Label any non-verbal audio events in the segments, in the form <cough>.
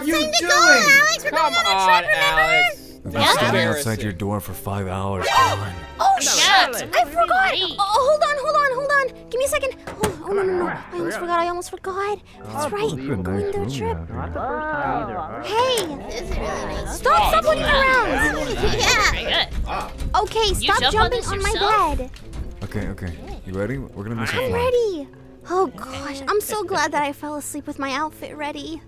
are you Time to doing? go, Alex. We're Come going on a on, trip, remember? Alex. We've That's been standing outside your door for five hours. Come on. <gasps> Oh Yeah, shit! I forgot. Oh, hold on, hold on, hold on. Give me a second. Oh, oh no, no, no! I almost forgot. I almost forgot. That's right. Look We're going nice to a trip. Not the first time either. Hey, This is really nice. stop! Stop looking around. <laughs> Yeah. Very good. Ah, Okay, stop jump on jumping on my bed. Okay, okay. You ready? We're gonna miss our I'm ready. Oh gosh, I'm so glad that I fell asleep with my outfit ready.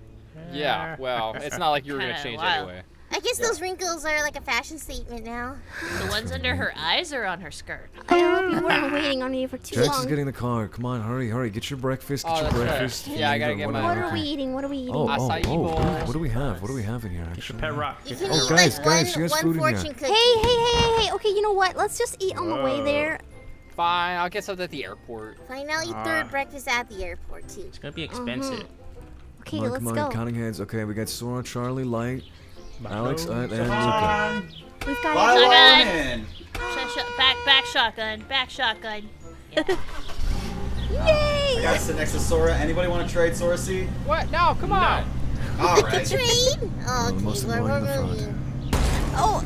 Yeah, well, it's not like you were gonna change wild. anyway. I guess those wrinkles are like a fashion statement now. The ones under her eyes are on her skirt? I hope you weren't waiting on me for too Jax long. is getting the car. Come on, hurry, hurry. Get your breakfast. Get Oh, your that's right. breakfast. Yeah, I gotta get my- What are we eating? What are we eating? Oh, oh, Acai oh, bowl. what, what do we have? What do we have in here, actually? Pet rock. You can the- eat Oh, guys, like guys, one, she has one food in here. fortune cookie. Hey, hey, hey, hey, hey. Okay, you know what? Let's just eat on the way there. Fine, I'll get something at the airport. Fine, I'll eat Ah. third breakfast at the airport too. It's gonna be expensive. Okay, Come on, let's come go. on, counting heads. Okay, we got Sora, Charli, Light, Alex, and come Luca. We've got Fly Shotgun. in. Shot, shot, back, back shotgun, back shotgun. <laughs> Yay! I gotta sit next to Sora. Anybody want to trade Sora seat? What? No, come on. All right. Train? <laughs> Oh, the most okay, where annoying were in the front. we? Oh,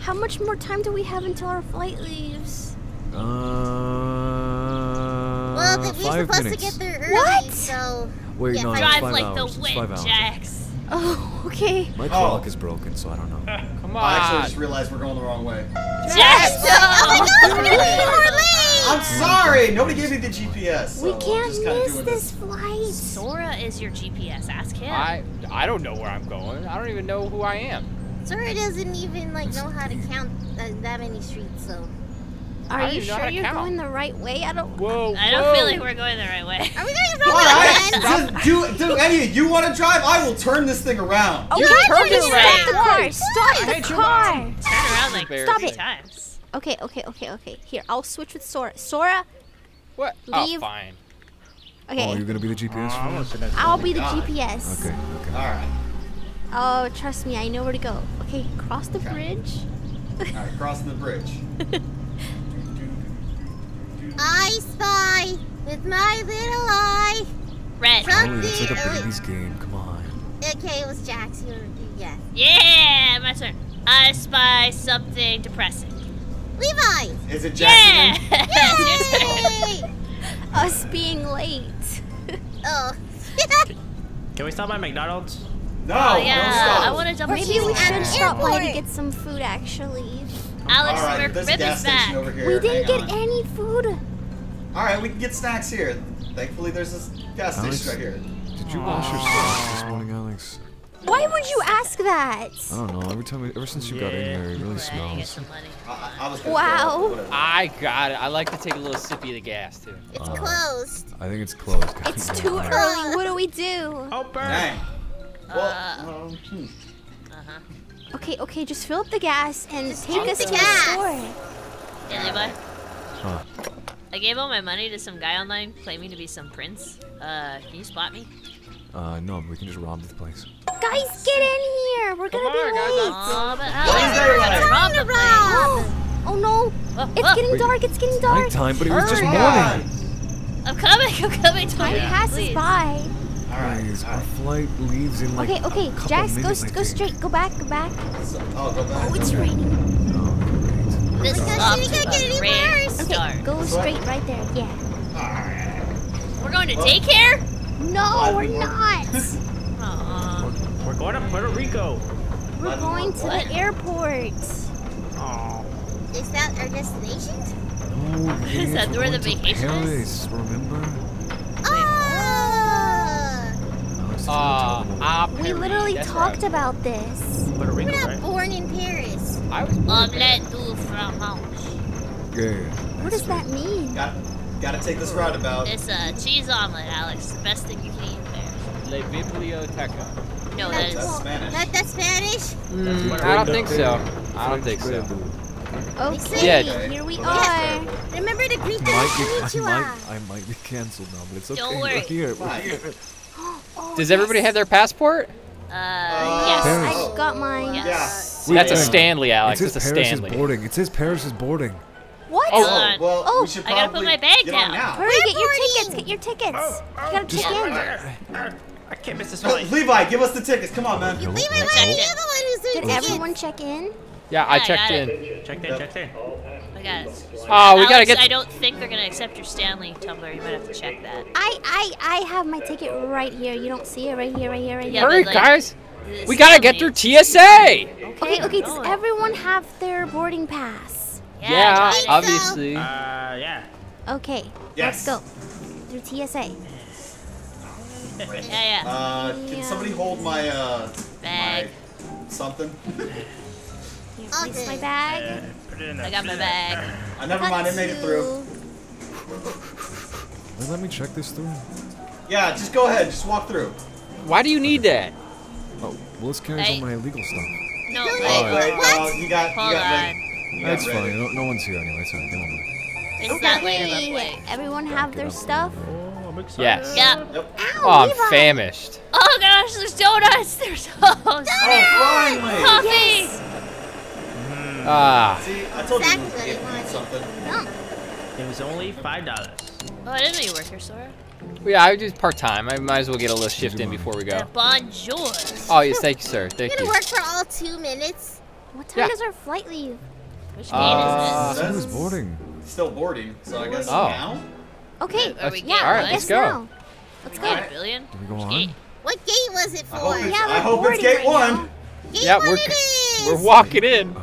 how much more time do we have until our flight leaves? Uh, Well, th- we're supposed minutes. to get there early, What? so Wait, yeah, no, five- it's Drive five like hours. the It's wind, five hours. Jax. Oh, okay. My Oh. clock is broken, so I don't know. <laughs> Come on. I actually just realized we're going the wrong way. Jax, Oh my no! <laughs> we're gonna be more late! I'm sorry. Nobody gave me the GPS. So we can't just miss doing this flight. Sora is your GPS. Ask him. I I don't know where I'm going. I don't even know who I am. Sora doesn't even like know how to count that, that many streets, so. Are you don't know how sure you're count. going the right way? I don't. Whoa. I don't whoa. feel like we're going the right way. Are we <laughs> going the wrong right. way? Just do do any of you want to drive? I will turn this thing around. Okay, turned it stop around. the car. Stop the hate you, car. Turn around like Stop three it. times. Okay, okay, okay, okay. Here, I'll switch with Sora. Sora. What? Leave. Oh, fine. Okay, Oh, you're gonna be the GPS Oh, I'm for gonna us? sit next to I'll be the God. GPS. Okay, okay. All right. Oh, trust me, I know where to go. Okay, cross the Okay. bridge. All right. Crossing the bridge. <laughs> I spy with my little eye. Red. Something. Holy, that's like a baby's game. Come on. Okay, it was Jax. You yeah. Yeah, my turn. I spy something depressing. Levi. Is it Yeah! Jackson? <laughs> It's. Yay! Us being late. oh. <laughs> Can we stop by McDonald's? No, Oh, don't yeah, stop. I want to double Maybe we should stop by to get some food, actually. Alex, All right, we're there's a gas ribbons station back. over here. We didn't Hang get on. any food. All right, we can get snacks here. Thankfully, there's this gas station right here. Did you wash your socks this morning, Alex? Why would you ask that? I don't know. Every time, ever since you got in here, it really smells. I, I- I was Wow. throw up, whatever. I got it. I like to take a little sippy of the gas too. It's Uh, closed. I think it's closed. It's too early. What do we do? Open. Dang. Well, Uh, um, hmm. Uh-huh. Okay, okay, just fill up the gas and Just take take us the to the gas. store. Yeah, Levi. Huh. I gave all my money to some guy online claiming to be some prince. Uh, can you spot me? Uh, no, we can just rob this place. Guys, get in here. We're gonna Come be on, late. Oh, but Why is Alex, there we're gonna rob the place. Oh, oh no. Oh, It's oh, getting Wait. dark. It's getting dark. Nighttime, but it was just morning. I'm coming. <laughs> I'm coming. Time Tony, passes please. by. All right. Guys, all our flight leaves in like Okay, okay. a couple Jax, go, minutes, I go straight. Go back, go back. So, oh, go back. Oh, it's okay. raining. Oh, great. This is Because off to get a any great worse. Okay, go straight right there. Yeah. All right. We're going to Well- daycare? No, Why we're we not. <laughs> Aw. We're going to Puerto Rico. We're going to What? the airport. Oh. Is that our destination? No, Is that where the going to vacation is? Paris, remember? Ah! Alex, it's Uh, really ah, We literally that's talked right. about this. Puerto We're not right? born in Paris. I was. born in Omelette du fromage. Yeah. What does that mean? Got, got to take this roundabout. It's a cheese omelet, Alex. The best thing you can eat there. Le Biblioteca. No, that That's is. Spanish. That, that's Spanish? Mm, I don't think so. I don't think so. Okay, Yeah. here we are. Remember to greet them Might I might, I might be canceled now, but it's okay. Don't We're worry. here. We're here. Oh, Does everybody have their passport? Uh, Uh, yes. Paris. I got mine. Yes. Yeah. Wait, That's a. Stanley, Alex. It says It's a Paris Stanley. is boarding. It says Paris is boarding. What? Oh. Hold well, Oh, we should I gotta put my bag get down. now. Hurry, get your tickets. Get your tickets. You gotta check in. I can't miss this Uh, flight. Levi, give us the tickets. Come on, man. You, Levi, why are you it. the one who's doing Did everyone check in? Yeah, I checked in. it. Checked in, checked in. I got it. Oh, we gotta get. I don't think they're gonna accept your Stanley tumbler. You might have to check that. I I I have my ticket right here. You don't see it right here, right here, right Yeah, here. Hurry, like, guys. The We gotta get Stanley- through TSA. Okay, okay. Does Oh. everyone have their boarding pass? Yeah, Yeah, got it. obviously. Uh, yeah. Okay. Yes. Let's go through TSA. Yeah, yeah. Uh, can somebody hold my uh Bag. my something? <laughs> Here, place my bag. Uh, put it in there, I got my it in there. bag. Uh, never mind, it made it through. Wait, let me check this through. Yeah, just go ahead, just walk through. Why do you need that? Oh, well, this carries Hey. all my illegal stuff. No, Wait, wait. Oh, Wait, What? uh, you got, Hold you got on. You got That's ready. fine. No, no one's here anyway. It's fine. Don't worry. It's not late enough Okay. Everyone have their stuff. Oh, I'm excited. Yes. Yeah. Yep. Ow, Oh, I'm Levi. famished. Oh gosh, there's donuts. There's donuts. Oh, finally! Coffee. Ah. See, I told you Zach we would said he get wanted it. It was only five dollars. Oh, I didn't know you worked here, Sora. Well, yeah, I do part time. I might as well get a little shift in before we go. Yeah. Bonjour. Oh, yes, thank you, sir. <laughs> Thank You're you. gonna work for all two minutes? What time Yeah. does our flight leave? Which Uh, game is That's- Who's boarding? Still boarding, so I guess Oh. now. Okay. Are we yeah, All right, let's guess go. now. Let's go. Get billion. Do we go on? gate? What gate was it I for? hope it's, Yeah, I hope it's gate right one. now. Gate Yeah, one we're- it is. We're walking in.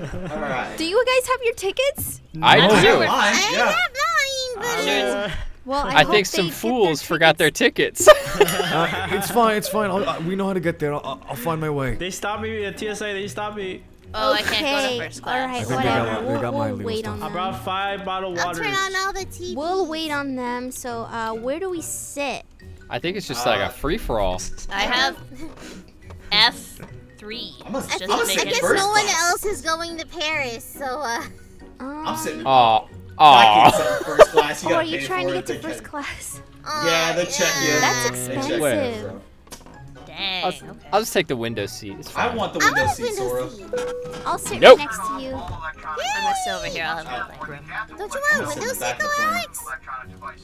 <laughs> All right. Do you guys have your tickets? I I'm do. sure I yeah. have mine, but Uh, Well, I, I think some fools their forgot their tickets. tickets. <laughs> Uh, it's fine. It's fine. I'll, uh, we know how to get there. I'll, I'll- I'll find my way. they stopped me at TSA. They stopped me. Oh, I can't go Okay, to first class. right, I they got whatever. we'll got my we'll wait stuff. on I them. brought five bottled I'll turn on all the TV. We'll wait on them. So, uh, where do we sit? I think it's just like a free for all. I have <laughs> F three. I'm a- I, Just think, I'm a to make I guess first no one class. else is going to Paris, so uh, Um, I'm sitting. Oh, I can't oh. sit in first class. You Oh, are you trying to get to first check- class? uh, Yeah, they check you. That's expensive. you. Dang. I'll, Okay. I'll just take the window seat. It's I want the window want seat, window Sora. seat. I'll sit Nope. right next to you. I'm gonna sit over here. I'll have my room. Don't you want a I'll sit in window seat back though, of the plane. Alex?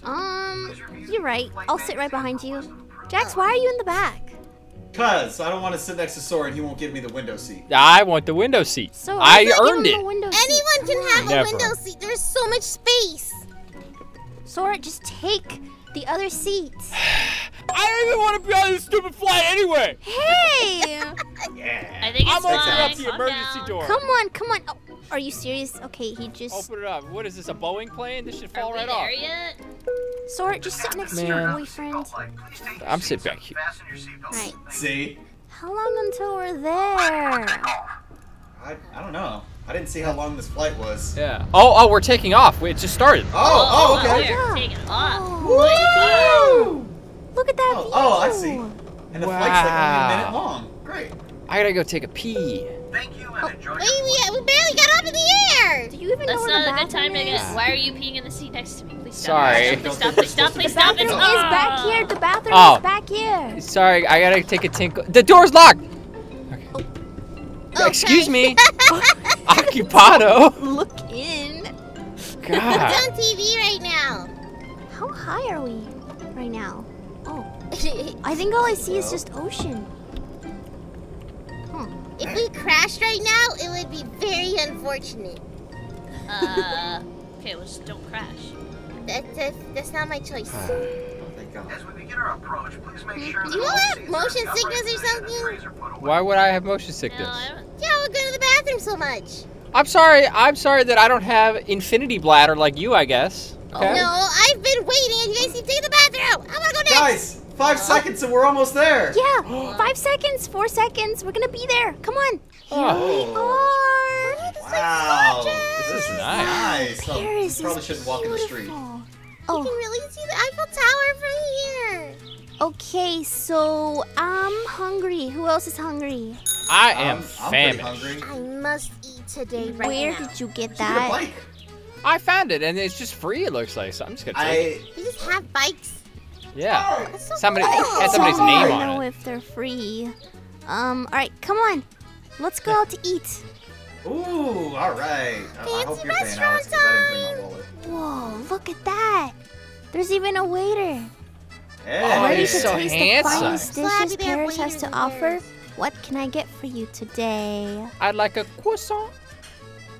Um, you're right. I'll sit right behind you. Jax, why are you in the back? Cause I don't want to sit next to Sora and he won't give me the window seat. I want the window seat. So I let's not earned it. the window seat. Anyone can have Never. a window seat. There's so much space. Sora, just take the other seat. <sighs> I don't even want to be on this stupid flight anyway. Hey! <laughs> I think it's I'm opening fine. up the Calm emergency down. door. come on, come on. Oh, are you serious? Okay, he just. Open it up. What is this? A Boeing plane? This should Are fall we right there off. yet? Sora, just sit next to your Man. boyfriend. I'm sitting back here. Alright. See? How long until we're there? I, I don't know. I didn't see how long this flight was. Yeah. Oh, oh, we're taking off. Wait, it just started. Oh, oh, oh, wow, okay. We're taking off. Oh, Woo! look at that Oh, view. oh, I see. And the flight's like only a minute Wow. long. Great. I gotta go take a pee. Wait, we, we barely got up in the air. Do you even That's know where the not a good time to bathroom get. is? Why are you peeing in the seat next to me? Please stop. Sorry. Please stop. Please stop. Please The stop. bathroom It's is back Ah. here. The bathroom Oh. is back here. Sorry, I gotta take a tinkle. The door's locked. Okay. Excuse me. <laughs> <laughs> Occupado. Look in. It's God. on TV right now. How high are we right now? Oh, <laughs> I think all I see is just ocean. Huh. if we crashed right now, it would be very unfortunate. Uh. Okay, well, just don't crash. That, that, that's not my choice. Thank God. As we begin our approach, please make sure Do you all have motion are in the sickness or something? position and the trays are put away. Why would I have motion sickness? I don't. Yeah, we're going to the bathroom so much. I'm sorry. I'm sorry that I don't have infinity bladder like you. I guess. Okay. No, I've been waiting and you guys keep taking the bathroom. I'm gonna go next. Guys, five seconds and we're almost there. Yeah, five seconds, four seconds. We're gonna be there. Come on. Here Oh. we Are. Wow. This is nice. Nice. Oh, Paris you probably is shouldn't walk in the street. beautiful. You Oh, can really see the Eiffel Tower from here. okay. So I'm hungry. Who else is hungry? I am I'm, I'm famished. hungry. I must eat today right Where now. did you get Get a that? bike. I found it, and it's just free. It looks like. So I'm just gonna take it. You just have bikes. Yeah. That's so Somebody cool. has somebody's I don't know if they're free. Um. All right. Come on. Let's go out to eat. Ooh, all right. I, I hope Fancy you're paying Alex because I didn't bring my wallet. Whoa, look at that. There's even a waiter. Hey. Oh, he's to so taste handsome. the finest dishes Paris has to offer? What can I get for you today? I'd like a croissant.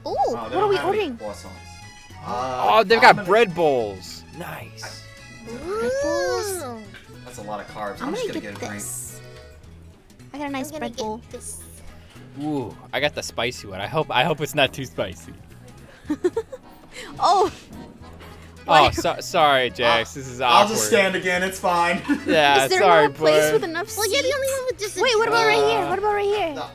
Ooh, Oh, what are we ordering? croissants. Oh, Uh, they've I'm got gonna- bread bowls. Nice. Ooh. That's a lot of carbs. I'm, I'm just gonna gonna get get a drink. this. I got a nice I'm bread bowl. this. Ooh, I got the spicy one. I hope I hope it's not too spicy. <laughs> Oh, Oh, so, sorry, <laughs> Jax. This is awkward. I'll just stand again. It's fine. <laughs> Yeah, is there sorry, no place bud. with enough Well, seats? you're the only one with just. a Wait, what about right here? Uh, What about right here? No.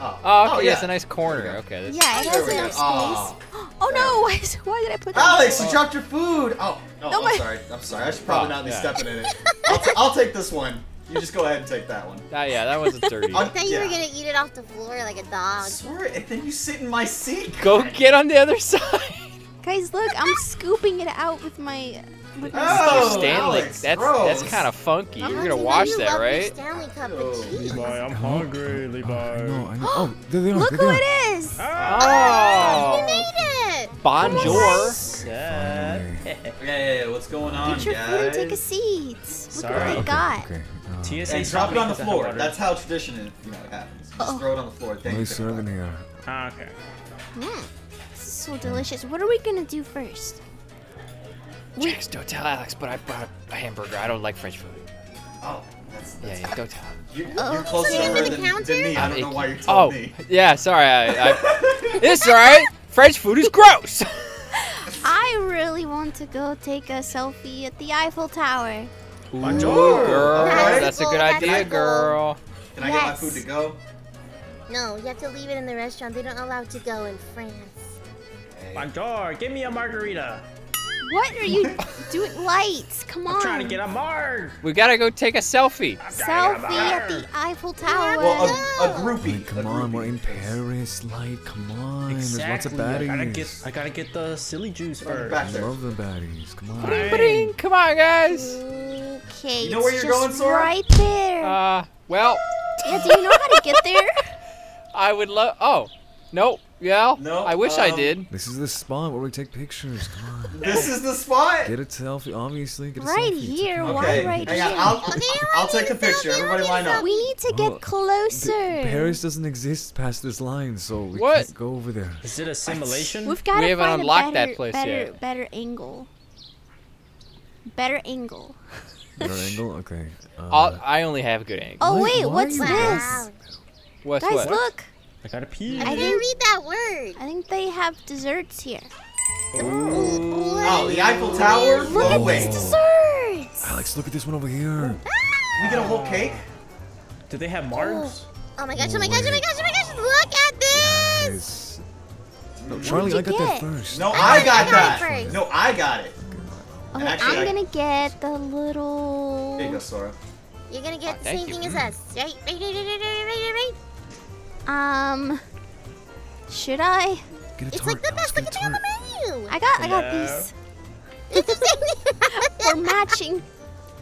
Oh. Oh, okay, yeah. it's a nice corner. Okay, that's Yeah, it has enough space. Aw. <gasps> Oh no, why, is- why did I put that? Alex, you dropped your food. Oh, no, No, I'm my- sorry. I'm sorry. I should probably Oh, not be yeah. stepping in it. <laughs> I'll, t- I'll take this one. You just go ahead and take that one. Ah, yeah, that wasn't dirty. I'll- thought you were gonna eat it off the floor like a dog. Swear, and then you sit in my seat. Go get on the other <laughs> side. Guys, look, I'm scooping it out with my. With my Oh, spoon. Stanley, Alex, that's gross. that's kind of funky. I'm You're gonna too wash you that, right? Stanley Cup Oh. of cheese. Levi, I'm hungry, Levi. I know, I <gasps> know. Oh, there they are. Look there who they are. it is! Oh, You made it. Bonjour. Yeah. Yeah, yeah, yeah. What's going on, Get your food and take a seat. Look Sorry. what they Okay, got. Okay. Uh, TSA And stopped drop it on me the 'cause I had floor. That's how tradition, is, you know, it happens. Just Oh. throw it on the floor. what Thank are you. they serving here? Ah, okay. Mm, this is so delicious. What are we gonna do first? Jax, don't tell Alex, but I brought a hamburger. I don't like French food. Oh, that's, Yeah, that's yeah, don't tell. You're, Oh. you're closer to her the than, counter? than me. I don't know why you Oh, told me. yeah, sorry. I, I, <laughs> it's alright. French food is gross. <laughs> I really want to go take a selfie at the Eiffel Tower. Ooh, Bonjour. girl, Alright. that's a good That's idea, cool. girl. Can I get my food to go? No, you have to leave it in the restaurant. They don't allow it to go in France. Hey. Bonjour, give me a margarita. What are you <laughs> doing? Lights, come on. I'm trying to get a marg. We gotta go take a selfie. selfie at the Eiffel Tower. Well, a, a groupie. Like, come a on, groupie. we're in Paris. Light, come on. Exactly. There's lots I of gotta get. I gotta get the silly juice first. I love the baddies. Come on. Fine. Ba-ding. Come on, guys. Okay, You know where it's you're going, just Sora? Right there. Uh, well, yeah, do you know how to get there? <laughs> I would love. Oh, nope. Yeah. No, I wish I um, did. This is the spot where we take pictures. Come on. <laughs> This is the spot. Get a selfie, obviously. Get a right selfie. It's here. okay. Why right hang here? on. I'll, Okay, I'll I take the a picture. selfie, Everybody line up. we need to Oh, get The- closer. Paris doesn't exist past this line, so we What? can't go over there. Is it a simulation? We've got to We haven't find unlocked a that better, place better, yet. better angle. Better angle. Better <laughs> angle? Okay. Uh, I'll, only have a good angle. Oh wait, why what's this? Wow. What's Guys, what? look. I gotta pee. I I didn't read that word. I think they have desserts here. Oh, the Eiffel Tower? Look no at way. these desserts. Alex, look at this one over here. Ah. We get a whole cake? Do they have margs? Oh, oh my gosh, oh my gosh, oh my gosh, oh my gosh, look at this! Yes. No, Charli, I got that first. No, I I got got it that. No, I got it. Oh, okay, Actually, I'm I- gonna get the little. Here you go, Sora. You're gonna get Oh, the same you. thing as us, right? Right, right, right, right, right, right, right, Um, should I? Get a It's like the best get a looking thing on the menu! I got, I got these. <laughs> We're matching.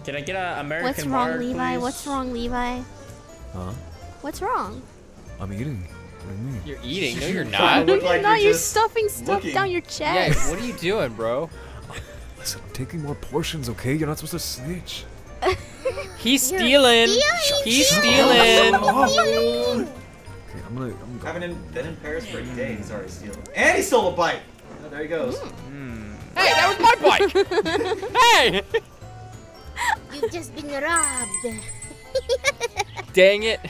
Can I get an American What's wrong, marg, Levi? please? What's wrong, Levi? Huh? What's wrong? I'm eating. What do you mean? You're eating. No, you're Trying <laughs> not. to look like Not you're you just stuffing stuff looking. down your Yeah, chest. what are you doing, bro? <laughs> Listen, I'm taking more portions, okay? You're not supposed to snitch. He's stealing. stealing. He's Shut stealing. I haven't in, been in Paris for a day. He's already stealing. And he stole a bike. Oh, there he goes. Hey, that was my bike. <laughs> hey, You've just been robbed. <laughs> dang it.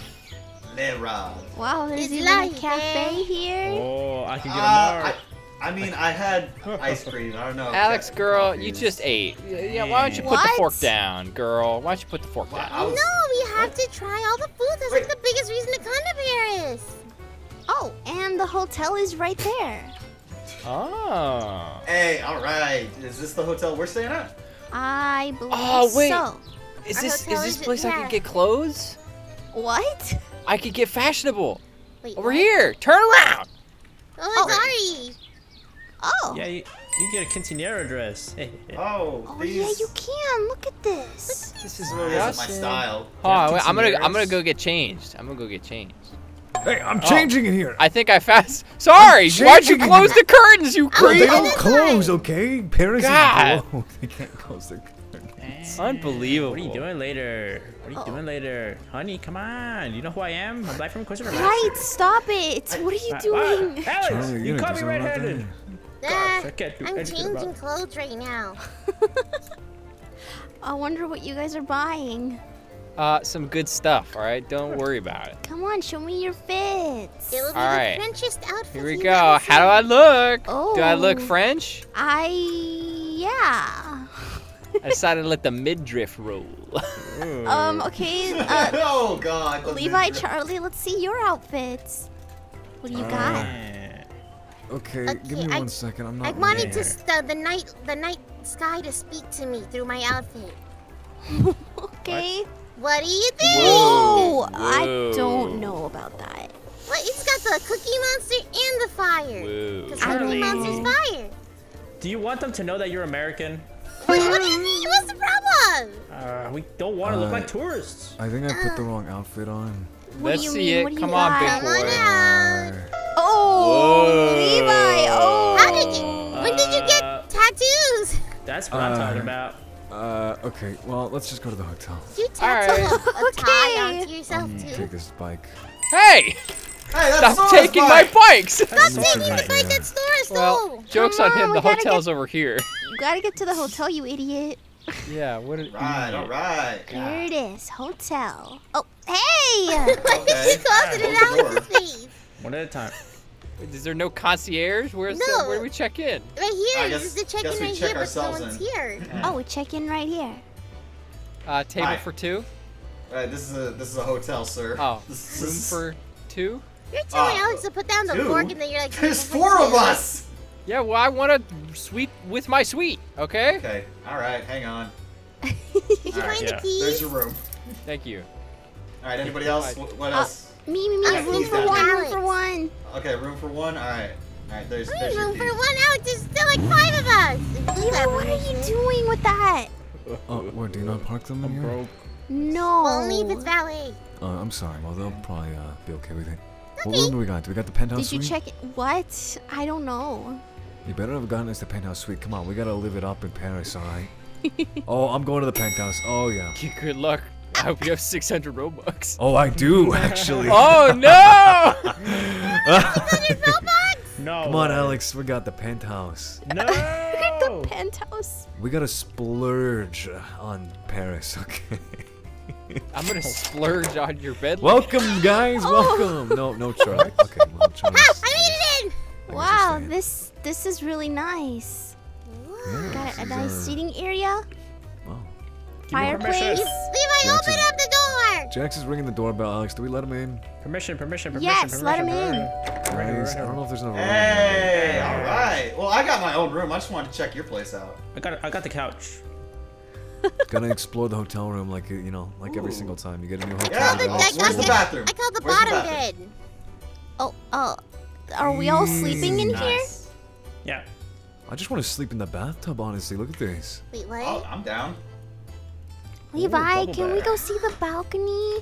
Le Rob. Wow, there's It's even life, a cafe eh? here. Oh, I can Uh, get a marg. I, I mean, I had ice cream. I don't know. Alex, girl, coffee you just ate. Yeah, why don't you put the fork down, girl? Why don't you put the fork Well, down? I was- No, we have to try all the food. That's Wait. like the biggest the hotel is right there. Oh. Hey, all right. Is this the hotel we're staying at? I believe Oh, wait. so. Is Our this is hotel this is- place I yeah. could get clothes? What? I could get fashionable. Wait, Over what? here. Turn around. Oh, Oh. sorry. Oh. Yeah, you, you get a quinceanera dress. <laughs> Oh, Oh these yeah, you can. Look at this. This is really really isn't my style. Oh, wait, I'm gonna I'm gonna go get changed. I'm gonna go get changed. Hey, I'm changing in here. I think I fast. Sorry, why'd you close the curtains, you Bro, creep? they don't close, okay? Paris God. is below. <laughs> They can't close their curtains. Unbelievable. What are you doing later? What are you doing later? Honey, come on. You know who I am? I'm Black from Christopher Right, stop it. What are you doing? Alex, Charli, you caught me something about red-handed. that? Ah, I can't do I'm changing clothes right now. <laughs> <laughs> I wonder what you guys are buying. Uh, some good stuff. All right, don't worry about it. Come on, show me your fits. It will be All the right. Frenchest outfit Here we go. ever How do I seen. look? Do I look Oh. French? I yeah. I decided to let the midriff roll. <laughs> Um. Okay. Uh, <laughs> oh God. Levi, midriff. Charli, let's see your outfits. What do you got? Yeah. Okay, give me I- one second. I'm not. I wanted ready. to s- the, the night the night sky to speak to me through my outfit. <laughs> Okay. What do you think? Whoa, I don't know about that. Well, it's got the Cookie Monster and the fire. Whoa. Because Cookie Monster's fire. Do you want them to know that you're American? What, what do you mean? What's the problem? Uh, we don't want to look Uh, like tourists. I think I put the wrong outfit on. What Let's see mean? it. What do Come on, got? big Come on boy. out. Oh, Whoa. Levi. Oh. How did you? When did you Uh, get tattoos? That's what I'm Uh, talking about. Uh, okay. Well, let's just go to the hotel. You tattoo right. a, <laughs> a tie Okay. onto yourself Um, too. take this bike. Hey! Hey, that's Stop Sora's taking my bike. bikes! Stop taking right the bike here. that Sora stole. Well, joke's Come on him. The we gotta hotel's over here. You gotta get to the hotel, you idiot. Yeah, what an Right, idiot. all right. Here it is, hotel. Oh, hey! Why <laughs> did Okay. <laughs> you close it Close the out door. his face? One at a time. Is there no concierge? Where's the, where do we check in? Right here. I this guess- is the check-in right check here, but ourselves someone's in. here. oh, we check in right here. Uh, table Hi. for two? All right, this is a this is a hotel, sir. Oh, <laughs> This room is- for two? You're telling Uh, Alex to put down the two? fork and then you're like, There's four of us. <laughs> Yeah, well, I want a suite with my suite, okay? Okay. All right. Hang on. <laughs> Did you All right, find yeah. the keys? There's your room. Thank you. All right. Anybody else? Right. Wh- What Uh, else? Me, me, me, I room for one, room for one. Okay, room for one. All right. All right. There's there's do you your room for one out? There's still like five of us. Levi, what are you doing with that? Oh, what? Do you not park them in here? Broke. No. Only if it's valet. Uh, I'm sorry. Well, they'll probably uh, be okay with it. What room do we got? Do we got the penthouse Did you suite? check it? What? I don't know. You better have gotten us the penthouse suite. Come on, we gotta live it up in Paris, all right? <laughs> oh, I'm going to the penthouse. Oh yeah. Good luck. I hope you have 600 Robux. Oh, I do <laughs> actually. Oh, no! <laughs> No. Come on. Alex. We got the penthouse. No. <laughs> The penthouse. We gotta splurge on Paris, okay? I'm gonna splurge on your bed. welcome, guys. Welcome. No, no, Charli. Okay, well, Charli's. Ah, I made it in. Wow, this this is really nice. Yeah, Got a nice uh, seating area, wow. fireplace. Permission. Levi, open up the door. Jax is ringing the doorbell, Alex. Do we let him in? Permission, permission, permission. Yes, permission, let him in. permission. Right, Guys, right, I don't know if there's enough room. Hey. All right. Well, I got my own room. I just wanted to check your place out. I got, I got the couch. <laughs> Gotta explore the hotel room like you know, like every single time you get a new hotel. Yeah. room. Oh, I where's the call- bathroom? I call the Where's the bottom bathroom? bed. Oh, uh, are we all sleeping in here? Yeah. I just want to sleep in the bathtub, honestly. Look at this. Wait, what? Oh, I'm down. Levi, double can we go see the balcony?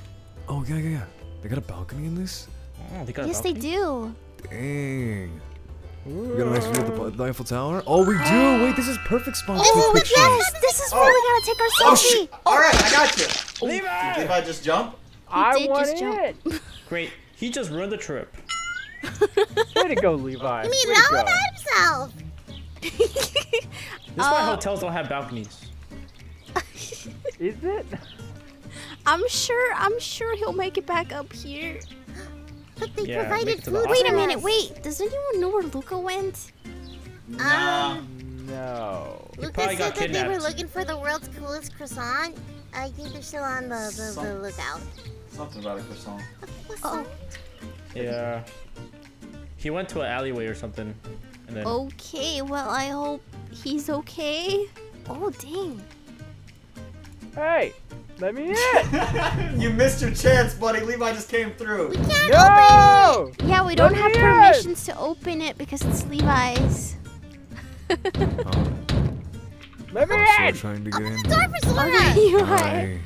Oh yeah, yeah, yeah. They got a balcony in this. Oh, they got a Yes, they do. Dang. We got a nice view of the, the Eiffel Tower. Oh, we do. <gasps> Wait, this is perfect spot Oh, for pictures. yes, this is where we gotta take our Oh selfie. shit! All right, I got you. Levi! Did I just jump? I did want just jump. it. <laughs> Great. He just ruined the trip. <laughs> Way to go, Levi. You mean Way to all go. about himself? This is why <laughs> Uh, hotels don't have balconies. Is it? I'm sure. I'm sure he'll make it back up here. But they Yeah, provided it to the food. Wait a minute. Wait. Does anyone know where Luca went? Nah. No. Luca said got that they were looking for the world's coolest croissant. I think they're still on the, the, the lookout. Something about a croissant. Oh. Yeah. He went to an alleyway or something. And then Okay. Well, I hope he's okay. Oh dang. Hey, let me in. <laughs> you missed your chance, buddy. Levi just came through. We can't no! Yeah, we don't Let have me in. permissions to open it because it's Levi's. Oh, <laughs> Let me so in. trying to oh, get in. open the door for Sora. Okay, <laughs> you are. Hi.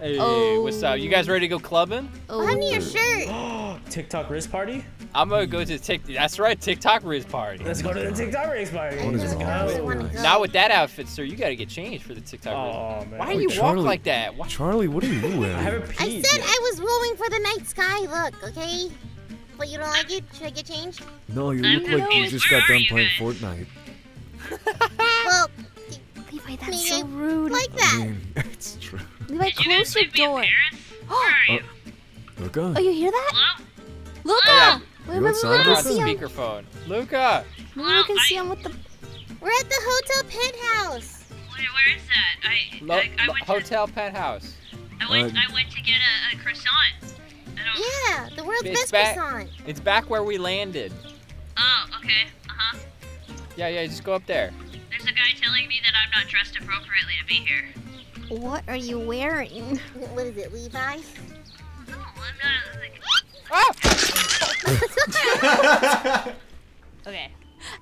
Hey, Oh. what's up? You guys oh. ready to go clubbing? Oh. Honey, your oh. shirt. <gasps> TikTok Riz party? I'm gonna go to the Tik. That's right, TikTok Riz party. Let's go to the TikTok Riz party. What is Let's wrong go. with I wanna you? go. Not with that outfit, sir. You gotta get changed for the TikTok Riz. Oh man. Why do Wait, you Charli- walk like that? Why? Charli, what are you <laughs> wearing? I haven't I said yet. I was rolling for the night sky look, okay? But you don't like it? Should I get changed? No, you look like you just got done playing Fortnite. <laughs> Well, Levi, that's maybe so I rude. like I that. mean, <laughs> it's true. Levi, close your door. <gasps> Where are oh, you? Luca? Oh, you hear that? Hello? Luca! Yeah. Wait, You wait, outside, wait, Put wait, on Luca? see him. speakerphone. Luca. We can see him with the. We're at the hotel penthouse. Where, where is that? I, Lo- I, I lo- went hotel penthouse. I went. Uh, I went to get a, a croissant. Yeah, the world's best back- croissant. It's back where we landed. Oh, okay. Uh huh. Yeah, yeah. Just go up there. There's a guy telling me that I'm not dressed appropriately to be here. What are you wearing? <laughs> What is it, Levi? No, I'm not. Like, Ah! Okay,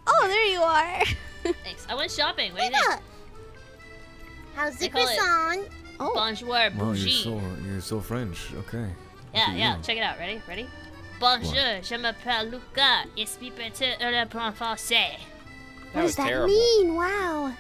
Oh, there you are. thanks. I went shopping. What do you think? How's the They call croissant? Oh, Bonjour, Wow, bougie. you're so you're so French. Okay. Yeah, Good yeah. deal. Check it out. Ready? Ready? Bonjour, je m'appelle Luca. Et suis petit le bon français. That what does that terrible. mean? Wow.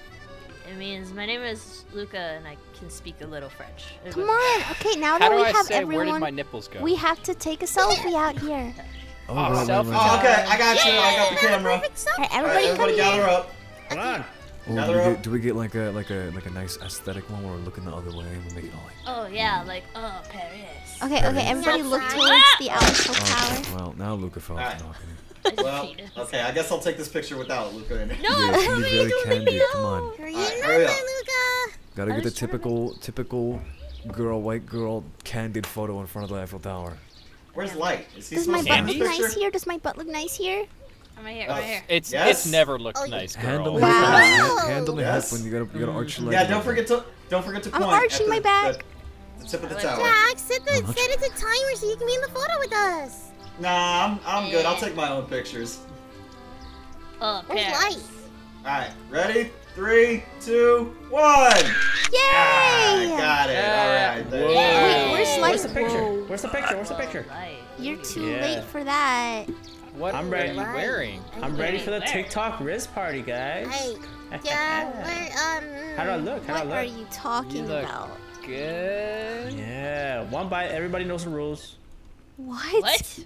It means my name is Luca and I can speak a little French. Come on. <laughs> Okay, now How that do we I have say where did everyone, my nipples go? we have to take a selfie out here. <laughs> Oh, Oh, right, right, selfie right. Oh, okay, I got you. I got the camera. Perfect All right, selfie. All everybody, right, everybody come gather here. up. Come on. Do, Gather we up. get, do we get like a like a like a nice aesthetic one where we're looking the other way and we make it all like Oh yeah, like oh Paris. Okay, Very okay, everybody look nice. towards the ah! Eiffel Tower. Okay, well now Luca fell off Alright. The <laughs> balcony. Well, okay, I guess I'll take this picture without Luca in it. No, Yeah, I'm be trying very to candid. Come on. Hurry Alright, up, hurry up. Luca. Gotta get the was trying to typical typical girl, white girl, candid photo in front of the Eiffel Tower. Where's Light? Is he Does my butt be look nice here? Does my butt look nice here? I'm right here, Oh. right here. It's Yes. it's never looked Oh, nice, Hand on girl. the Wow. hip, hand, hand the Yes. hip when you gotta you gotta mm-hmm. arch your leg. Yeah, don't forget to don't forget to point. I'm point. at arching the- my back. The, the tip of the I tower. like Jack, set, the, set it to timer so you can be in the photo with us. Nah, I'm I'm good. I'll take my own pictures. Oh, Where's Light? All right, ready? Three, two, one. Ah, Yay! got it. Yeah. All right. There Whoa. you go. Wait, where's Where's Light? the picture? Where's the picture? Where's the picture? You're too Yeah. late for that. What I'm are ready. you wearing? I'm ready for the Where? TikTok Riz party, guys. Hey, <laughs> yeah, we're, um... How do I look? How What do are I look? you talking You look- about? Good. Yeah, one bite. Everybody knows the rules. What? What?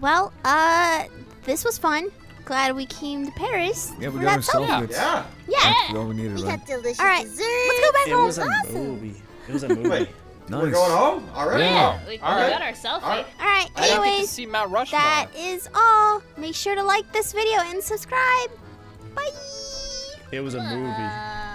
Well, uh, this was fun. Glad we came to Paris. Yeah, we for got that our selfie. selfie. It's Yeah. Yeah. that's all we needed, We right? got delicious All right, dessert. let's go back It home. was a movie. It was a movie. Wait, Nice. we're going home already? Yeah. We, we All right. got our selfie. All right. All right. I don't get to Anyways, see Mount Rushmore. that is all. Make sure to like this video and subscribe. Bye. It was a movie. Uh,